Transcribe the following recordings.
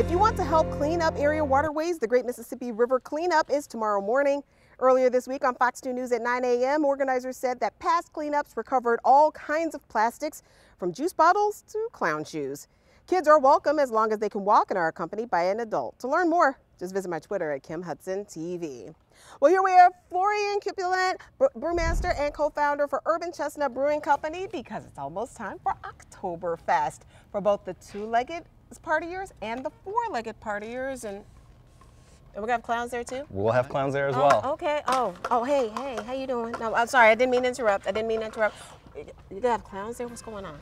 If you want to help clean up area waterways, the Great Mississippi River Cleanup is tomorrow morning. Earlier this week on Fox 2 News at 9 a.m., organizers said that past cleanups recovered all kinds of plastics, from juice bottles to clown shoes. Kids are welcome as long as they can walk and are accompanied by an adult. To learn more, just visit my Twitter at Kim Hudson TV. Well, here we have Florian Kuplent, brewmaster and co-founder for Urban Chestnut Brewing Company, because it's almost time for Oktoberfest for both the two-legged partiers and the four-legged partiers, and and we got clowns there too. We'll have clowns there as oh, well. Okay. Oh, oh, hey, hey, how you doing? No, I'm sorry, I didn't mean to interrupt. I didn't mean to interrupt. You have clowns there. What's going on?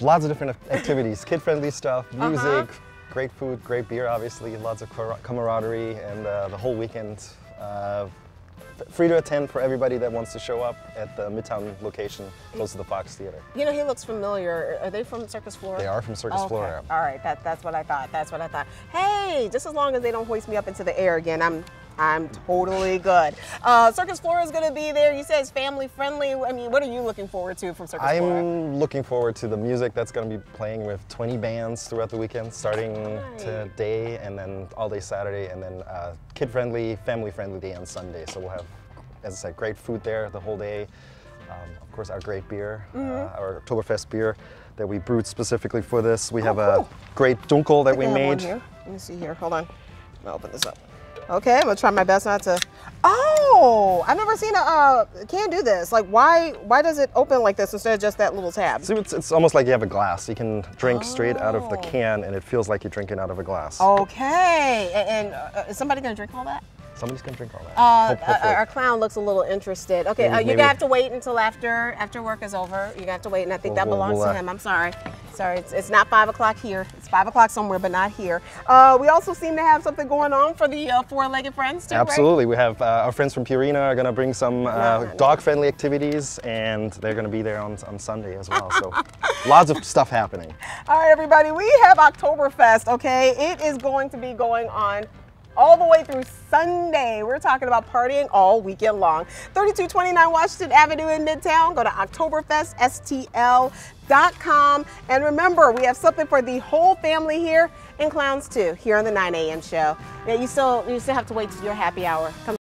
Lots of different activities, kid-friendly stuff, uh-huh. music, uh -huh. great food, great beer, obviously, lots of camaraderie, and uh, the whole weekend. Uh, free to attend for everybody that wants to show up at the Midtown location close to the Fox Theater. You know, he looks familiar. Are they from Circus Flora? They are from Circus okay. Flora. All right, that, that's what I thought. That's what I thought. Hey, just as long as they don't hoist me up into the air again, I'm I'm totally good. Uh, Circus Flora is going to be there. You said it's family friendly. I mean, what are you looking forward to from Circus I'm Flora? I'm looking forward to the music that's going to be playing with 20 bands throughout the weekend, starting right. today and then all day Saturday, and then uh, kid friendly, family friendly day on Sunday. So we'll have as I said, great food there the whole day. Um, of course, our great beer, mm -hmm. uh, mm-hmm. our Oktoberfest beer that we brewed specifically for this. We oh, have cool. a great dunkel that we made. Let me see here. Hold on. I'll open this up. Okay, I'm gonna try my best not to. Oh, I've never seen a uh, can do this. Like, why? Why does it open like this instead of just that little tab? See, it's, it's almost like you have a glass. You can drink oh. straight out of the oh. can, and it feels like you're drinking out of a glass. Okay, and, and uh, is somebody gonna drink all that? Somebody's gonna drink all that. Uh, Hope, our clown looks a little interested. Okay, maybe, uh, you're gonna have to wait until after after work is over. You're gonna have to wait, and I think we'll, that belongs we'll, to uh, him. I'm sorry. Sorry, it's, it's not five o'clock here. It's five o'clock somewhere, but not here. Uh, we also seem to have something going on for the uh, four-legged friends too. Absolutely, right? we have uh, our friends from Purina are gonna bring some dog-friendly activities, and they're gonna be there on on Sunday as well. So lots of stuff happening. All right, everybody, we have Oktoberfest. Okay, it is going to be going on all the way through Sunday. We're talking about partying all weekend long. 3229 Washington Avenue in Midtown. Go to OktoberfestSTL.com. And remember, we have something for the whole family here and clowns too, here on the 9 a.m. show. Yeah, you still you still have to wait to your happy hour. Come